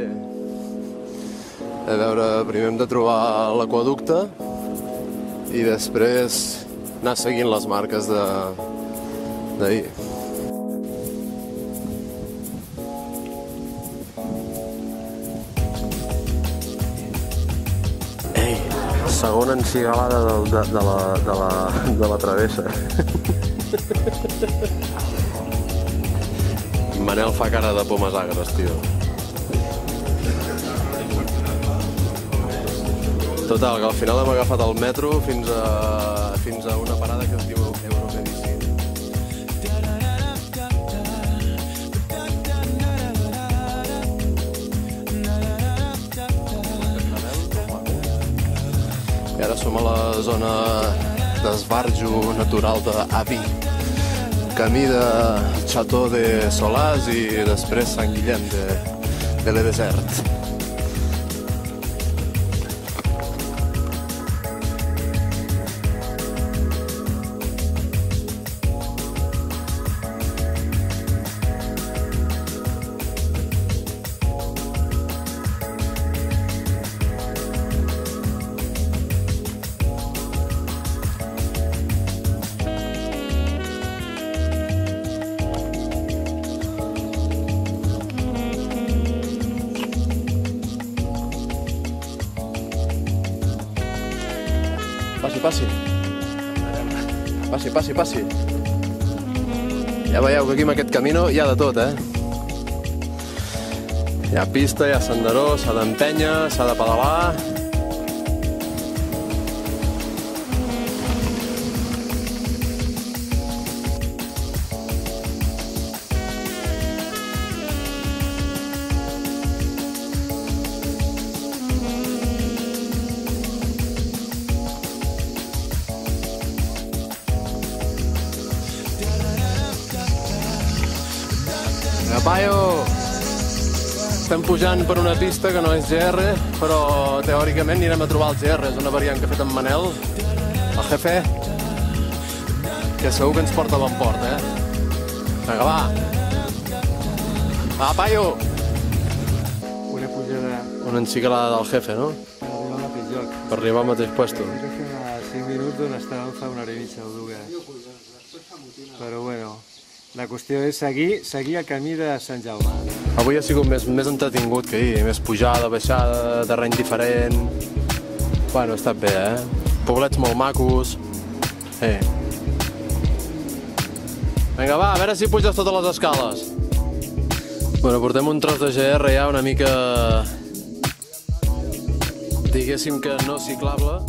Paller. A veure, primer hem de trobar l'aquaducte i després anar seguint les marques de d'ahir. Ei, segona encigalada de, de, de, la, de, la, de la travessa. Manel fa cara de pomes agres, tio. Total, que al final hem agafat el metro fins a, fins a una parada que es diu Euromedicine. I ara som a la zona d'esbarjo natural d'Avi. Camí de Chateau de Solàs i després Sant Guillem de, de le Passi, passi. Passi, passi, passi. Ja veieu que aquí amb aquest camino hi ha de tot, eh? Hi ha pista, hi ha senderó, s'ha d'empènyer, s'ha de pedalar... Agapaio! Estem pujant per una pista que no és GR, però teòricament anirem a trobar el GR. És una variant que ha fet en Manel, el jefe, que segur que ens porta a bon port, eh? Vinga, va! Va, paio! Una pujada Una enciclada del jefe, no? per arribar al mateix lloc. Per arribar al mateix puesto. Crec que fem a 5 minuts d'on estàvem fa una hora i mitja o dues. Però bueno, la qüestió és seguir, seguir el camí de Sant Jaume. Avui ha sigut més, més entretingut que ahir, més pujada, baixada, terreny diferent... Bueno, ha estat bé, eh? Poblets molt macos... Eh. Vinga, va, a veure si puges totes les escales. Bueno, portem un tros de GR ja una mica... Diguéssim que no ciclable,